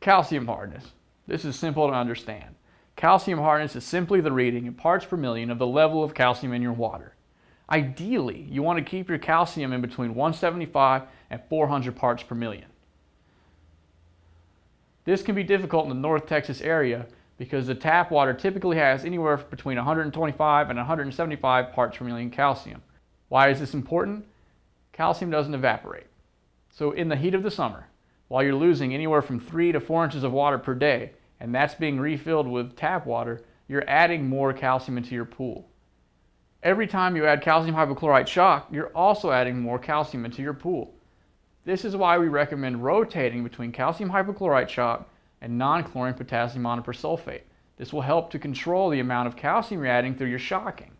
calcium hardness? This is simple to understand. Calcium hardness is simply the reading in parts per million of the level of calcium in your water. Ideally, you want to keep your calcium in between 175 and 400 parts per million. This can be difficult in the North Texas area because the tap water typically has anywhere between 125 and 175 parts per million calcium. Why is this important? Calcium doesn't evaporate. So in the heat of the summer, while you're losing anywhere from 3 to 4 inches of water per day, and that's being refilled with tap water, you're adding more calcium into your pool. Every time you add calcium hypochlorite shock, you're also adding more calcium into your pool. This is why we recommend rotating between calcium hypochlorite shock and non-chlorine potassium monopersulfate. This will help to control the amount of calcium you're adding through your shocking.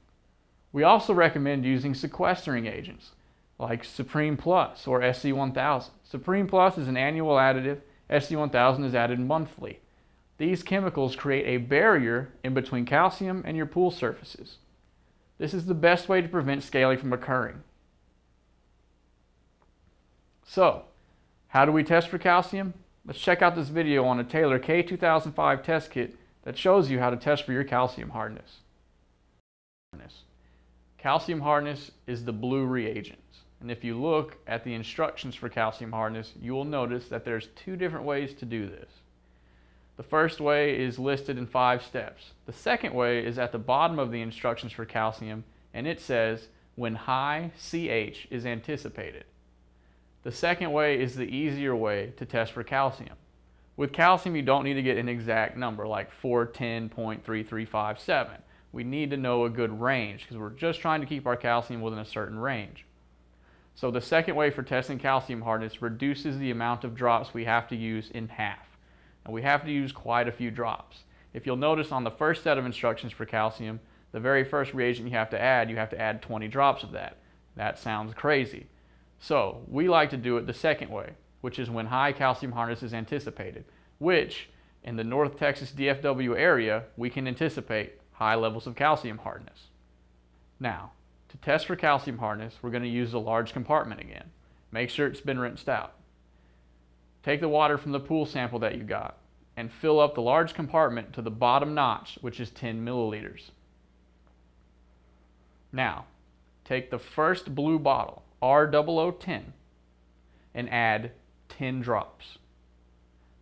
We also recommend using sequestering agents like Supreme Plus or SC1000. Supreme Plus is an annual additive, SC1000 is added monthly. These chemicals create a barrier in between calcium and your pool surfaces. This is the best way to prevent scaling from occurring. So, how do we test for calcium? Let's check out this video on a Taylor K2005 test kit that shows you how to test for your calcium hardness. Calcium hardness is the blue reagents. And if you look at the instructions for calcium hardness, you will notice that there's two different ways to do this. The first way is listed in five steps. The second way is at the bottom of the instructions for calcium, and it says when high CH is anticipated. The second way is the easier way to test for calcium. With calcium, you don't need to get an exact number like 410.3357. We need to know a good range because we're just trying to keep our calcium within a certain range. So the second way for testing calcium hardness reduces the amount of drops we have to use in half. And we have to use quite a few drops. If you'll notice on the first set of instructions for calcium, the very first reagent you have to add, you have to add 20 drops of that. That sounds crazy. So we like to do it the second way, which is when high calcium hardness is anticipated, which in the North Texas DFW area, we can anticipate high levels of calcium hardness. Now, to test for calcium hardness, we're going to use the large compartment again. Make sure it's been rinsed out. Take the water from the pool sample that you got and fill up the large compartment to the bottom notch, which is 10 milliliters. Now, take the first blue bottle R0010 and add 10 drops.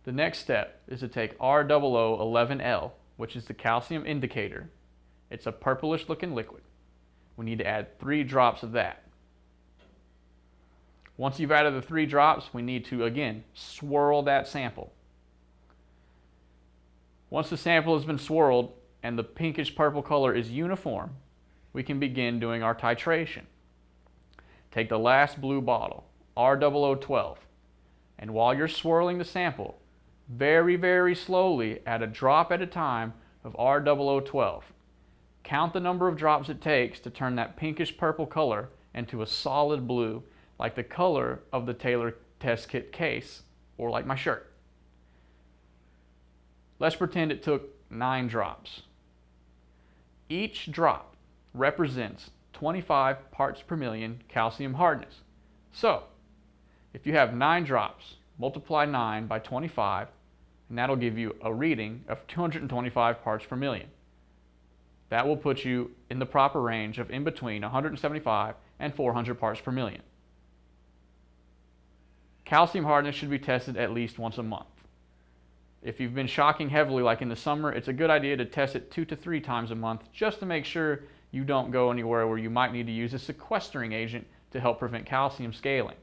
The next step is to take R0011L, which is the calcium indicator. It's a purplish looking liquid. We need to add three drops of that. Once you've added the three drops, we need to, again, swirl that sample. Once the sample has been swirled and the pinkish purple color is uniform, we can begin doing our titration. Take the last blue bottle, R0012, and while you're swirling the sample, very, very slowly, add a drop at a time of R0012. Count the number of drops it takes to turn that pinkish purple color into a solid blue, like the color of the Taylor test kit case, or like my shirt. Let's pretend it took nine drops. Each drop represents 25 parts per million calcium hardness. So, if you have 9 drops, multiply 9 by 25, and that'll give you a reading of 225 parts per million. That will put you in the proper range of in between 175 and 400 parts per million. Calcium hardness should be tested at least once a month. If you've been shocking heavily like in the summer, it's a good idea to test it two to three times a month just to make sure you don't go anywhere where you might need to use a sequestering agent to help prevent calcium scaling.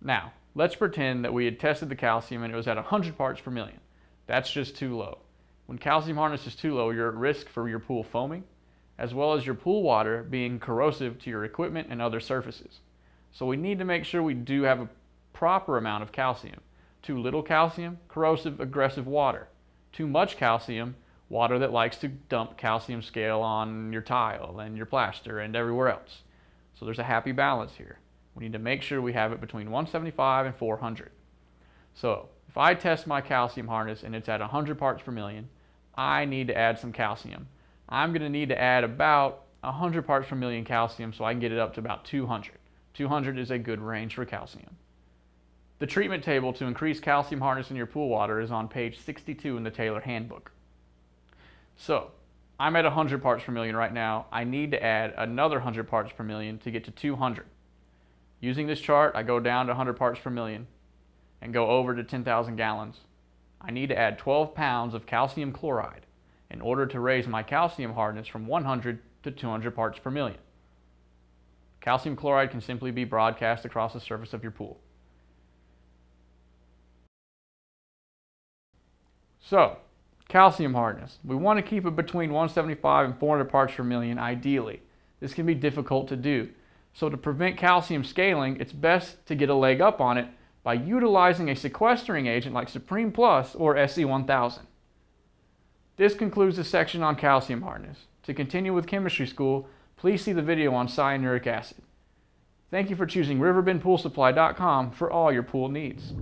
Now, let's pretend that we had tested the calcium and it was at 100 parts per million. That's just too low. When calcium hardness is too low, you're at risk for your pool foaming, as well as your pool water being corrosive to your equipment and other surfaces. So we need to make sure we do have a proper amount of calcium. Too little calcium, corrosive, aggressive water. Too much calcium, water that likes to dump calcium scale on your tile and your plaster and everywhere else. So there's a happy balance here. We need to make sure we have it between 175 and 400. So if I test my calcium hardness and it's at 100 parts per million, I need to add some calcium. I'm going to need to add about 100 parts per million calcium so I can get it up to about 200. 200 is a good range for calcium. The treatment table to increase calcium hardness in your pool water is on page 62 in the Taylor Handbook. So, I'm at 100 parts per million right now. I need to add another 100 parts per million to get to 200. Using this chart, I go down to 100 parts per million and go over to 10,000 gallons. I need to add 12 pounds of calcium chloride in order to raise my calcium hardness from 100 to 200 parts per million. Calcium chloride can simply be broadcast across the surface of your pool. So, calcium hardness. We want to keep it between 175 and 400 parts per million ideally. This can be difficult to do. So to prevent calcium scaling, it's best to get a leg up on it by utilizing a sequestering agent like Supreme Plus or SC1000. This concludes the section on calcium hardness. To continue with chemistry school, please see the video on cyanuric acid. Thank you for choosing riverbendpoolsupply.com for all your pool needs.